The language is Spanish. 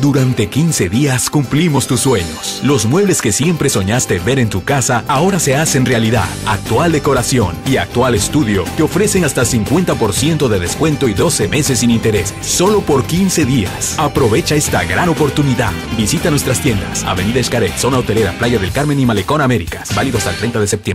Durante 15 días cumplimos tus sueños. Los muebles que siempre soñaste ver en tu casa ahora se hacen realidad. Actual Decoración y Actual Estudio te ofrecen hasta 50% de descuento y 12 meses sin interés. Solo por 15 días. Aprovecha esta gran oportunidad. Visita nuestras tiendas. Avenida Escaret, Zona Hotelera, Playa del Carmen y Malecón Américas. Válido hasta el 30 de septiembre.